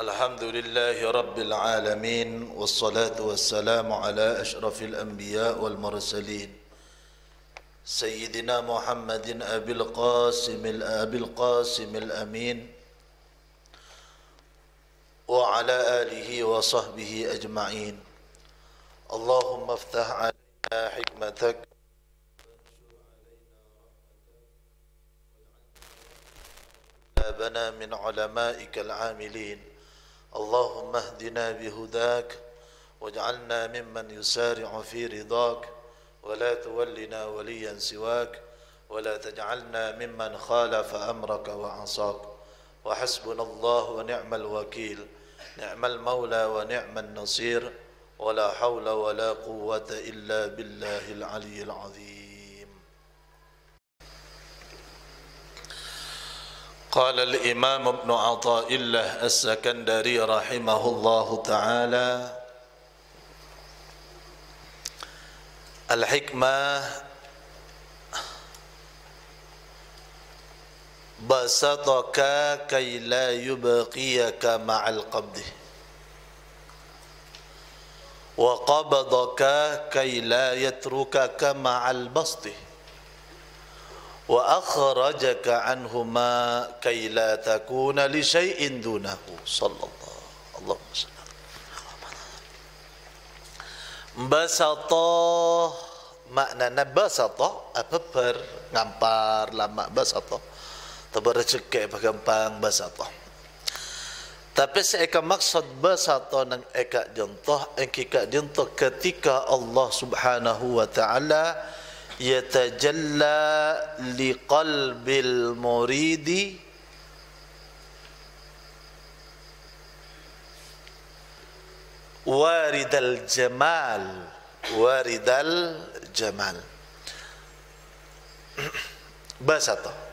الحمد لله رب العالمين والصلاة والسلام على أشرف الأنبياء والمرسلين. سيدنا محمد أبي القاسم أبي القاسم الأمين. وعلى آله وصحبه أجمعين. اللهم افتح علينا حكمتك. بنا من علمائك العاملين. اللهم اهدنا بهداك واجعلنا ممن يسارع في رضاك ولا تولنا وليا سواك ولا تجعلنا ممن خالف أمرك وعصاك وحسبنا الله ونعم الوكيل نعم المولى ونعم النصير ولا حول ولا قوة إلا بالله العلي العظيم قال الإمام ابن عطاء الله السكندري رحمه الله تعالى الحكمة بسطك كي لا يبقيك مع القبض وقبضك كي لا يتركك مع البسط. wa akhrajaka anhumā kay lā takūna li shay'in dūnahu sallallahu alaihi wasallam. Mbasata makna nabasata apa per? Ngampar lama basata. Tapi rezeki apa basata. Tapi seeka maksud basata nang eka contoh engkik contoh ketika Allah subhanahu wa ta'ala yatajalla liqalbil muridi. Waridal jamal waridal jamal. Basata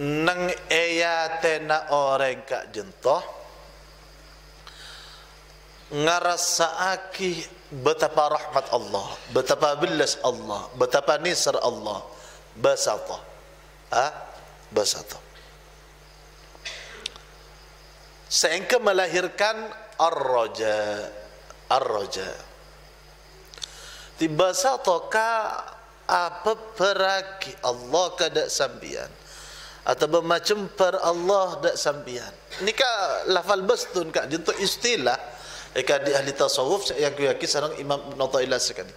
nang eya tena orang kak jentoh. Ngarasaaki betapa rahmat Allah, betapa bilas Allah, betapa nisar Allah. Basata. Ha? basata. Sehingga melahirkan ar-raja. Ar-raja. Di basata ka apa peraki Allah kada sambian atau bermacam per Allah dak sambian. Ini ka lafal bastun ka jentuk istilah Di ahli tasawuf yang aku yakin sarang Imam Ibn Ta'ilah sekali.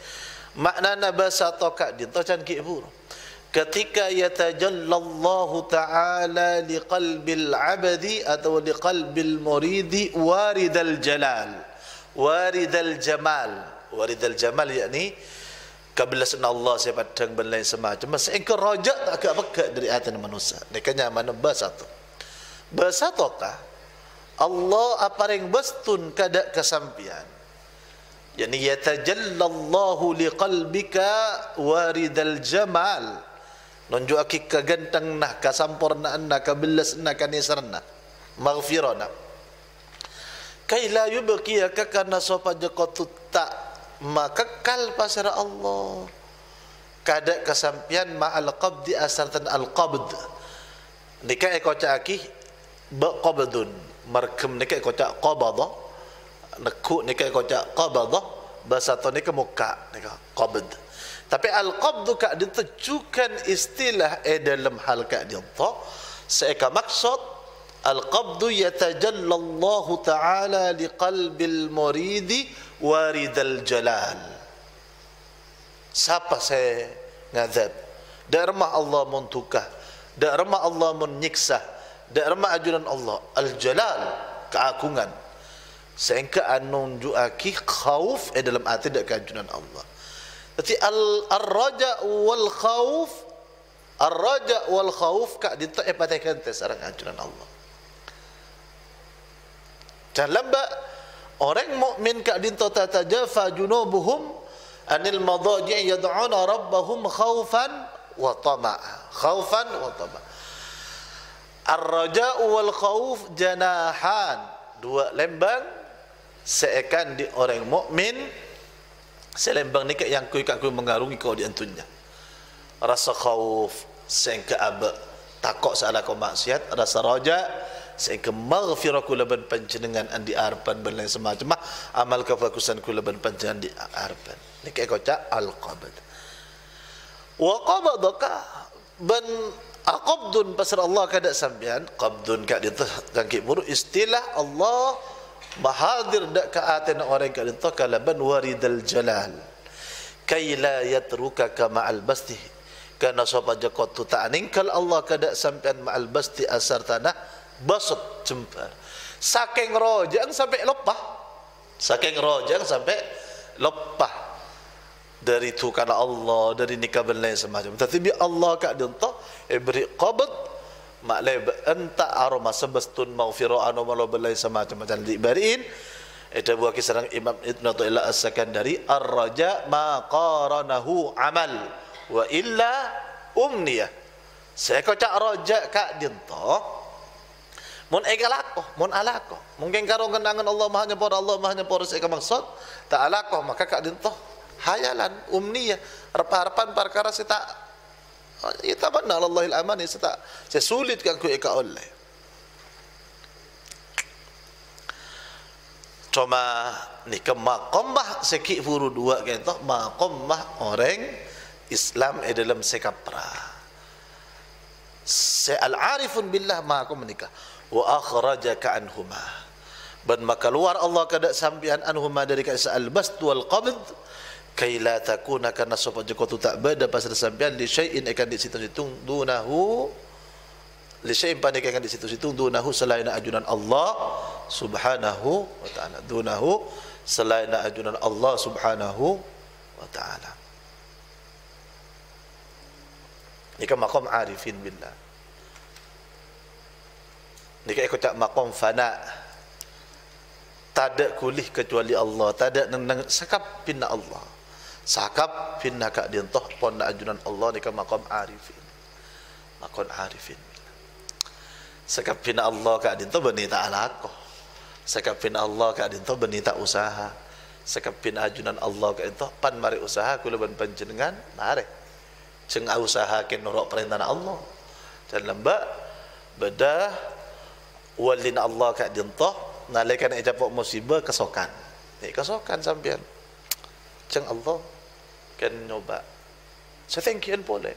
Makna nabasa toka din to can ki ibu. Ketika yatajallallahu ta'ala li qalbil abdi atau li qalbil muridi waridal jalal. Waridal jamal. Waridal jamal yakni Kabilas Allah saya padang ben lain semacam. Masa engkau rojak tak ke apa dari hati manusia. Nekanya mana bahasa tu. Bahasa toka. Allah aparing bestun kada kesampian. Yani yatajallallahu liqalbika waridal jamal. Nunjuk aki kagantang nah kasampurnaan nah kabilas nah kanisarna maghfirana. Kai la yubqiyaka kana sopa jaqatu tak maka kal pasara Allah. Kada kesampian ma'al qabdi asartan al qabd nikah ekoca aki ba qabdun markem ni kai kocak qabada nekuk ni kai kocak qabada bahasa tu ni ke muka ni ke qabd. Tapi al qabd ka ditujukan istilah e dalam hal ka dia tu seeka maksud al qabd yatajalla Allah taala li qalbil murid warid al jalal. Siapa saya ngadab darmah Allah muntukah darmah Allah menyiksa dalam ajaran Allah. Al-jalal keagungan. Sehingga anunjuk aki khauf eh dalam arti dak keagungan Allah. Jadi al-raja wal khauf ar-raja wal khauf ka dinta eh patahkan tes sarang ajaran Allah. Dalam ba orang mukmin ka dinta tatajafa junubuhum anil madaji yad'una rabbahum khaufan wa tama'a. Khaufan wa tama'a Ar-raja'u wal khauf janahan. Dua lembang seakan di orang mukmin selembang ni yang kui kat kui mengarungi kau di antunya. Rasa khauf sengka ab takut salah kau maksiat, rasa raja sehingga maghfirah kula ban panjenengan andi arpan ben lain semacam mah amal kefokusan kula ban panjenengan di arpan niki kocak al qabd wa qabadaka ban aqabdun pasal Allah kada sambian? Qabdun ka ditah kangki buru istilah Allah mahadir dak ka aten orang ka ditah kalaban waridal jalal. Kay la yatruka kama al basti. Kerana sapa jekot tu tak ningkal Allah kada sampean ma'al basti asar tanah basut jempar. Saking rojang sampai lepah saking rojang sampai lepah dari tu kana Allah dari nikah belai semacam. Tetapi Allah kak dinta eh, beri qabd maklai enta aroma sebestun maghfirah anu malo belai semacam. Macam di barin itu buah kisah Imam Ibn Athaillah As-Sakandari ar-raja ma qaranahu amal wa illa umniyah. Saya kau cak rojak kak dinto mun egalako mun alako mungkin karo kenangan Allah maha nyepor Allah maha nyepor saya maksud tak alako maka kak dinto hayalan umniyah harapan perkara saya tak benar Allahil aman saya tak saya sulit kan ku eka oleh cuma ni ke makomah sekik furu dua gitu makomah orang Islam di dalam sekapra. Se al-arifun billah ma aku menikah wa akhrajaka anhuma. Dan maka luar Allah kada sampian anhuma dari kasa al-bast wal qabd kay la takuna kana sapa jeko tu tak beda pasal sampian li syai'in akan di situ situ dunahu li syai'in panik akan di situ situ dunahu selain ajunan Allah subhanahu wa ta'ala dunahu selain ajunan Allah subhanahu wa ta'ala Ini kan makom arifin billah. Ini kan ikut makom fana. Tak ada kulih kecuali Allah. Tak ada neng sakap pinna Allah. Sakap pinna kak dientah pon ajunan Allah. Ini kan makom arifin. Makom arifin. Sakap pinna Allah kak dientah benih tak alakoh. Sakap pinna Allah kak dientah benih tak usaha. Sakap pinna ajunan Allah kak dientah pan mari usaha kulaban panjenengan. Mari ceng usaha ken nurut perintah Allah dan lembak bedah walin Allah kat dintah nalekan nak japok musibah kesokan ni kesokan sampean ceng Allah kan nyoba setengkian boleh.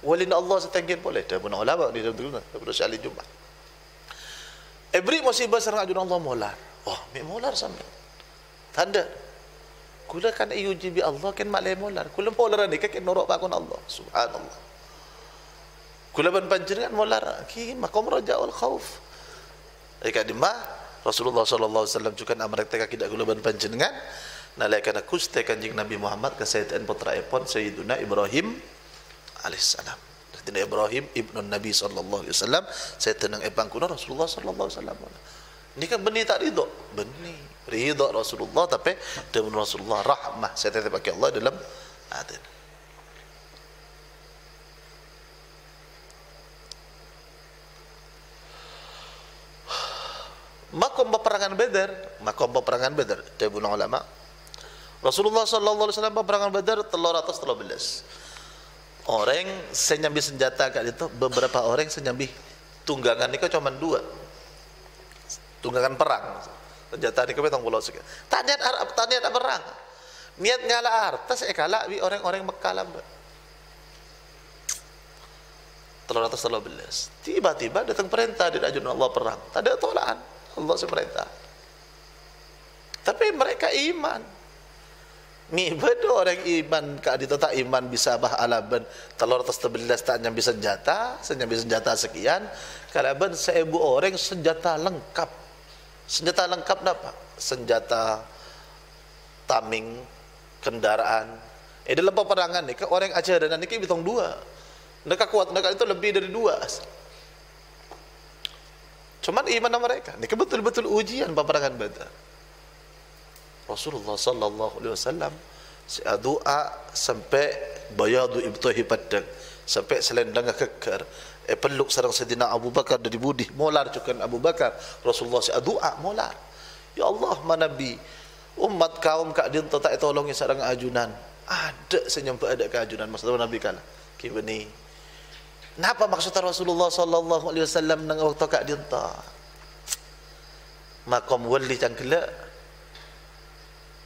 Walin Allah setengkian boleh. Dah pun ulama di dalam tulis dah sekali jumpa every musibah serang ajun Allah molar. Oh mi molar sampean tanda. Kula kan ayuji bi Allah kan mak molar. Kula molar ni kan norok pakon Allah. Subhanallah. Kula ban panjenengan molar. Ki makom rajaul khauf ika di ma Rasulullah sallallahu alaihi wasallam juga amrak teka kidak kula ban panjenengan nalaikan aku ste kanjing Nabi Muhammad ke Sayyidina putra epon Sayyiduna Ibrahim alaihissalam. Sayyidina Ibrahim ibnu Nabi saya tenang epang kuno Rasulullah wasallam. Ini kan benih tak ridho? Benih. Ridha Rasulullah tapi dengan Rasulullah rahmah. Saya tetap pakai Allah dalam adil. Makom peperangan Badar. Makom peperangan Badar. Dari ulama Rasulullah sallallahu alaihi wasallam peperangan Badar 313 orang senyambi senjata kat itu beberapa orang senyambi tunggangan itu cuma dua tunggangan perang senjata ni kami pulau sikit. Tak niat Arab, tak niat berang. Niat ngalah harta saya kalah bi orang-orang Mekah lah. Telur atas telur belas. Tiba-tiba datang perintah dari ajun Allah perang. Tak ada tolakan. Allah seperintah. Tapi mereka iman. Mi bedo orang iman kak di tak iman bisa bah alaban telur atas terbelas tak nyambi senjata, senyambi senjata sekian. Kalau ben seibu orang senjata lengkap senjata lengkap apa? Senjata taming kendaraan. Eh dalam peperangan ni, orang Aceh dan ni hitung dua. Mereka kuat, mereka itu lebih dari dua. Cuman iman mereka. Ini betul-betul ujian peperangan Badar. Rasulullah sallallahu alaihi wasallam doa sampai bayadu ibtahi padang sampai selendang kekar. Eh, peluk sarang Sayyidina Abu Bakar dari budi molar cukan Abu Bakar. Rasulullah si doa molar. Ya Allah manabi umat kaum kak dia tak tolongi sarang ajunan. Ada senyampa ada keajunan masa Nabi kala kibani Napa maksud Rasulullah sallallahu alaihi wasallam nang waktu kak dia makom wali cangkela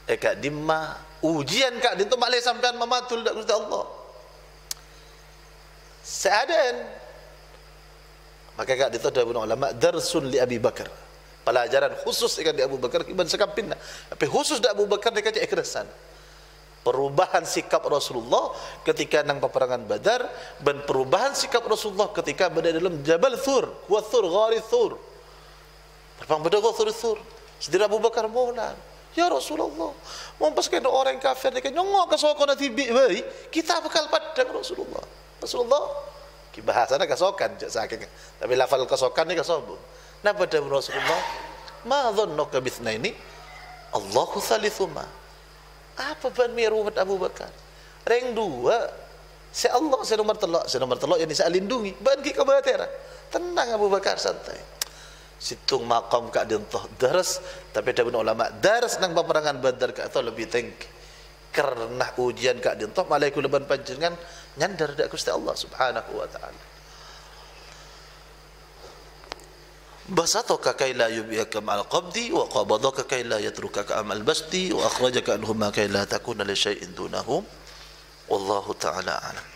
eh kak dimma ujian kak dinto malai sampean mamatul dak Gusti Allah. Seadan maka kak dinto dah ulama darsun li Abi Bakar. Pelajaran khusus di Abu Bakar iban sekampin tapi khusus di Abu Bakar dia kata ikhrasan perubahan sikap Rasulullah ketika nang peperangan Badar dan perubahan sikap Rasulullah ketika berada dalam Jabal Thur wa Thur ghari Thur. Perang Badar Thur Thur? Sedira Abu Bakar mohon Ya Rasulullah, mau pas kena orang kafir ni kan nyongok ke sokon nanti bayi, kita bakal padang Rasulullah. Rasulullah, kita bahas ada kesokan, saking. Tapi lafal kesokan ni kesobung. Napa pada Rasulullah? Ma dhannuka bithnaini? Allahu thalithuma. Apa ban miru Abu Bakar? Reng dua. Si Allah si nomor telok, si nomor telok yang saya lindungi. Ban ki kabatera. Tenang Abu Bakar santai situng maqam kat dintoh daras tapi ada benda ulama daras nang peperangan badar kat tu lebih tinggi kerana ujian kat dintoh malaikat leban panjenengan nyandar dak Gusti Allah Subhanahu wa taala. Basato ka la yubiyaka al qabdi wa qabadaka kai la yatruka ka amal basti wa akhrajaka anhuma kai la takuna li syai'in dunahum. Wallahu taala alam.